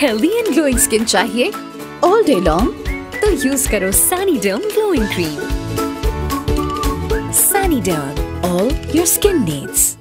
Healthy and glowing skin चाहिए? All day long तो use करो Saniderm glowing cream Saniderm all your skin needs